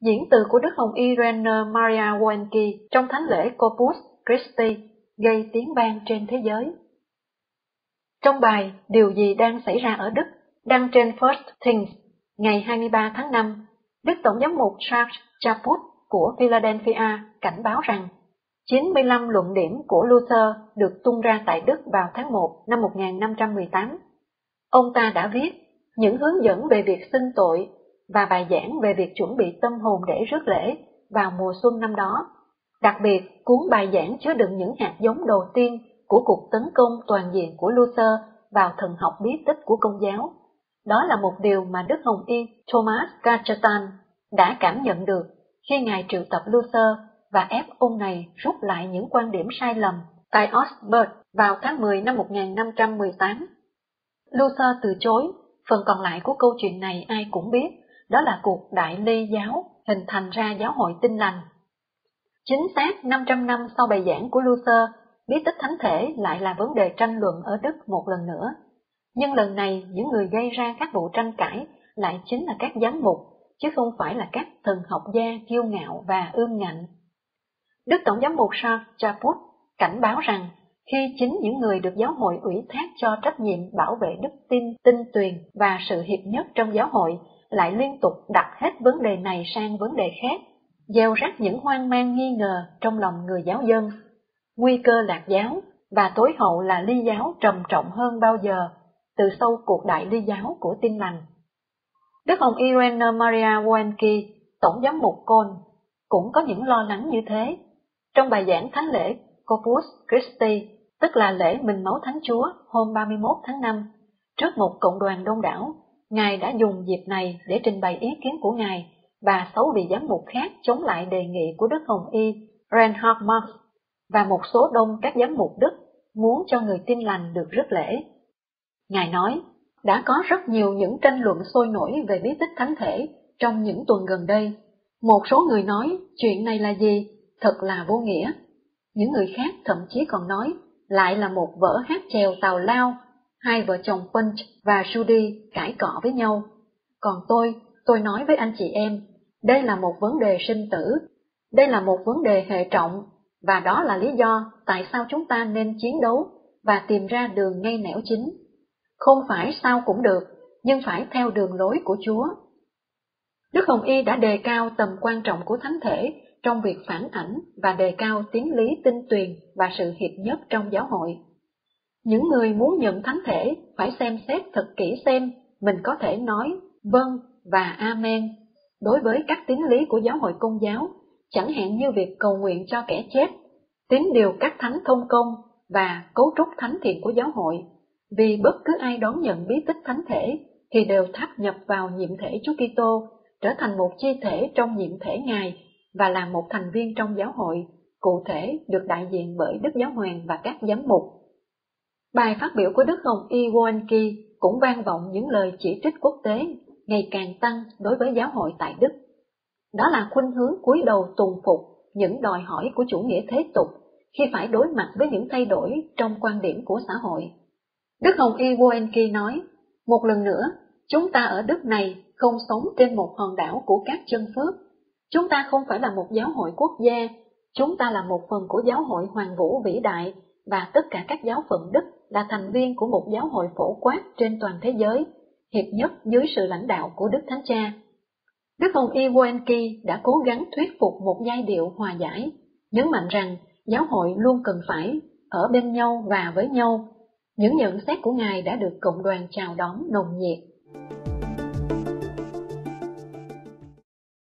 Diễn từ của Đức Hồng Y Rainer Maria Wenke trong thánh lễ Corpus Christi gây tiếng vang trên thế giới. Trong bài Điều gì đang xảy ra ở Đức, đăng trên First Things ngày 23 tháng 5, Đức Tổng giám mục Charles Chaput của Philadelphia cảnh báo rằng 95 luận điểm của Luther được tung ra tại Đức vào tháng 1 năm 1518. Ông ta đã viết những hướng dẫn về việc xưng tội và bài giảng về việc chuẩn bị tâm hồn để rước lễ vào mùa xuân năm đó. Đặc biệt, cuốn bài giảng chứa đựng những hạt giống đầu tiên của cuộc tấn công toàn diện của Luther vào thần học bí tích của công giáo. Đó là một điều mà Đức Hồng Y Thomas Cajetan đã cảm nhận được khi Ngài triệu tập Luther và ép ông này rút lại những quan điểm sai lầm tại Augsburg vào tháng 10 năm 1518. Luther từ chối, phần còn lại của câu chuyện này ai cũng biết, đó là cuộc đại ly giáo hình thành ra giáo hội tinh lành. Chính xác 500 năm sau bài giảng của Luther, bí tích thánh thể lại là vấn đề tranh luận ở Đức một lần nữa. Nhưng lần này những người gây ra các vụ tranh cãi lại chính là các giám mục, chứ không phải là các thần học gia kiêu ngạo và ương ngạnh. Đức Tổng giám mục Charles Chaput cảnh báo rằng khi chính những người được giáo hội ủy thác cho trách nhiệm bảo vệ đức tin, tinh tuyền và sự hiệp nhất trong giáo hội lại liên tục đặt hết vấn đề này sang vấn đề khác, gieo rắc những hoang mang nghi ngờ trong lòng người giáo dân. Nguy cơ lạc giáo và tối hậu là ly giáo trầm trọng hơn bao giờ từ sau cuộc đại ly giáo của tin lành. Đức Hồng Irene Maria Wenke, Tổng giám mục Côn, cũng có những lo lắng như thế. Trong bài giảng thánh lễ Corpus Christi, tức là lễ Mình Máu Thánh Chúa hôm 31 tháng 5, trước một cộng đoàn đông đảo, Ngài đã dùng dịp này để trình bày ý kiến của Ngài và sáu vị giám mục khác chống lại đề nghị của Đức Hồng Y Reinhard Marx và một số đông các giám mục Đức muốn cho người tin lành được rước lễ. Ngài nói, đã có rất nhiều những tranh luận sôi nổi về bí tích thánh thể trong những tuần gần đây. Một số người nói chuyện này là gì, thật là vô nghĩa. Những người khác thậm chí còn nói lại là một vở hát chèo tào lao, hai vợ chồng Punch và Judy cãi cọ với nhau. Còn tôi, tôi nói với anh chị em, đây là một vấn đề sinh tử, đây là một vấn đề hệ trọng, và đó là lý do tại sao chúng ta nên chiến đấu và tìm ra đường ngay nẻo chính. Không phải sao cũng được, nhưng phải theo đường lối của Chúa. Đức Hồng Y đã đề cao tầm quan trọng của thánh thể trong việc phản ảnh và đề cao tiếng lý tinh tuyền và sự hiệp nhất trong giáo hội. Những người muốn nhận thánh thể phải xem xét thật kỹ xem mình có thể nói vâng và amen đối với các tín lý của giáo hội công giáo, chẳng hạn như việc cầu nguyện cho kẻ chết, tín điều các thánh thông công và cấu trúc thánh thiện của giáo hội, vì bất cứ ai đón nhận bí tích thánh thể thì đều tháp nhập vào nhiệm thể Chúa Kitô, trở thành một chi thể trong nhiệm thể Ngài và là một thành viên trong giáo hội, cụ thể được đại diện bởi Đức Giáo Hoàng và các giám mục. Bài phát biểu của Đức Hồng Y Wonki cũng vang vọng những lời chỉ trích quốc tế ngày càng tăng đối với giáo hội tại Đức. Đó là khuynh hướng cúi đầu tùng phục những đòi hỏi của chủ nghĩa thế tục khi phải đối mặt với những thay đổi trong quan điểm của xã hội. Đức Hồng Y Wonki nói, một lần nữa, chúng ta ở Đức này không sống trên một hòn đảo của các chân phước. Chúng ta không phải là một giáo hội quốc gia, chúng ta là một phần của giáo hội hoàng vũ vĩ đại và tất cả các giáo phận Đức là thành viên của một giáo hội phổ quát trên toàn thế giới, hiệp nhất dưới sự lãnh đạo của Đức Thánh Cha. Đức Hồng Y đã cố gắng thuyết phục một giai điệu hòa giải, nhấn mạnh rằng giáo hội luôn cần phải ở bên nhau và với nhau. Những nhận xét của Ngài đã được cộng đoàn chào đón nồng nhiệt.